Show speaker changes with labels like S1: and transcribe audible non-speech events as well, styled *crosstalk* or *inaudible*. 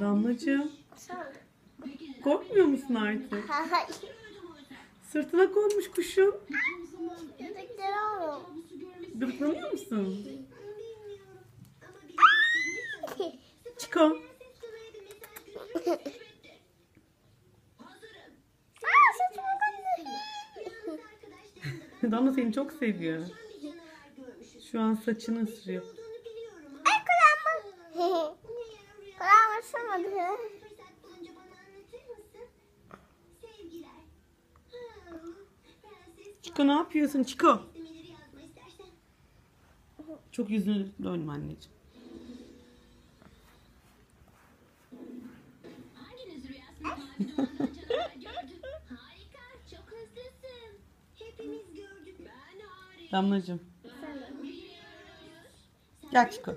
S1: Damlacığım korkmuyor musun artık?
S2: Hayır. *laughs*
S1: Sırtına konmuş kuşun.
S2: Köpekleri alıyorum.
S1: Gıdıklanıyor musun? *laughs* Çiko. *laughs* Damla seni çok seviyor. Şu an saçını ısırıyor.
S2: Kulağıma ısırmadı.
S1: Çiko ne yapıyorsun Çiko? Çok yüzünü dönme anneciğim. Damlacığım. Gel Çiko.